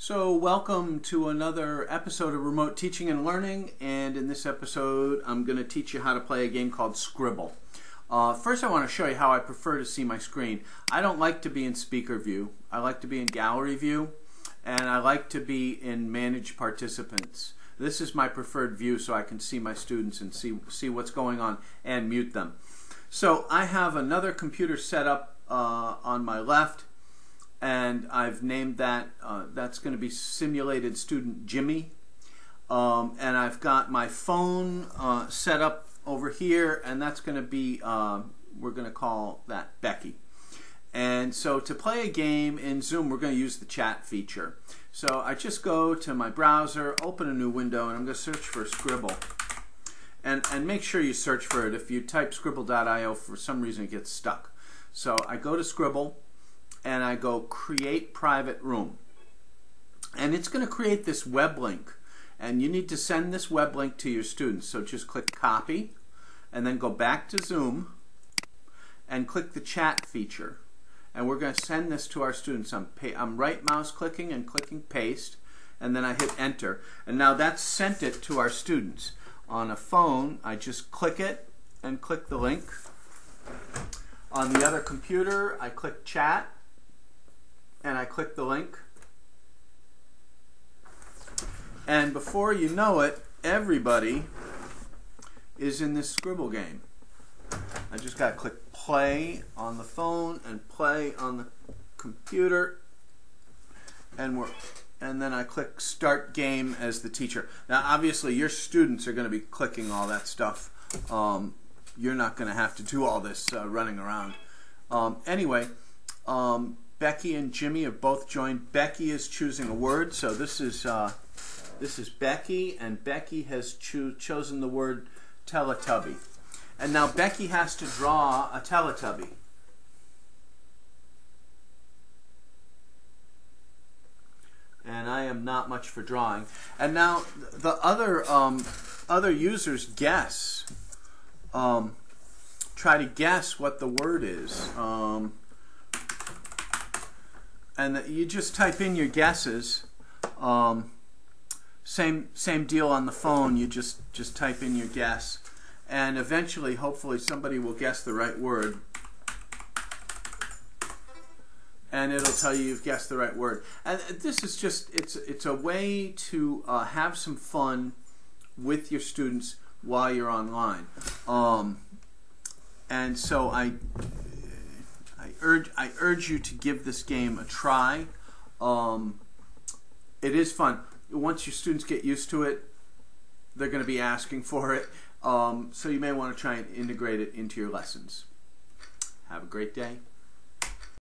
So, welcome to another episode of Remote Teaching and Learning. And in this episode, I'm going to teach you how to play a game called Scribble. Uh, first, I want to show you how I prefer to see my screen. I don't like to be in speaker view, I like to be in gallery view, and I like to be in manage participants. This is my preferred view so I can see my students and see, see what's going on and mute them. So, I have another computer set up uh, on my left and I've named that, uh, that's going to be simulated student Jimmy. Um, and I've got my phone uh, set up over here, and that's going to be, uh, we're going to call that Becky. And so to play a game in Zoom, we're going to use the chat feature. So I just go to my browser, open a new window, and I'm going to search for Scribble. And, and make sure you search for it. If you type scribble.io, for some reason it gets stuck. So I go to Scribble and I go create private room. And it's going to create this web link. And you need to send this web link to your students. So just click copy and then go back to Zoom and click the chat feature. And we're going to send this to our students. I'm, I'm right mouse clicking and clicking paste and then I hit enter. And now that's sent it to our students. On a phone, I just click it and click the link. On the other computer, I click chat and I click the link. And before you know it, everybody is in this scribble game. I just got to click play on the phone and play on the computer and we're and then I click start game as the teacher. Now obviously your students are going to be clicking all that stuff. Um, you're not going to have to do all this uh, running around. Um, anyway, um, Becky and Jimmy have both joined. Becky is choosing a word, so this is uh, this is Becky, and Becky has cho chosen the word Teletubby. And now Becky has to draw a Teletubby. And I am not much for drawing. And now the other um, other users guess. Um, try to guess what the word is. Um, and you just type in your guesses. Um, same same deal on the phone. You just just type in your guess, and eventually, hopefully, somebody will guess the right word, and it'll tell you you've guessed the right word. And this is just it's it's a way to uh, have some fun with your students while you're online. Um, and so I I urge I urge you to give this game a try. Um, it is fun. Once your students get used to it, they're going to be asking for it. Um, so you may want to try and integrate it into your lessons. Have a great day.